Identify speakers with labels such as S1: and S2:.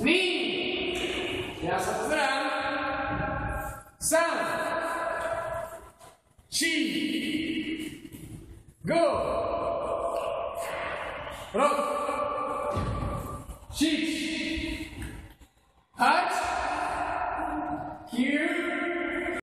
S1: Ni, graça plural. San, chi, go, ro, chich, hat, here.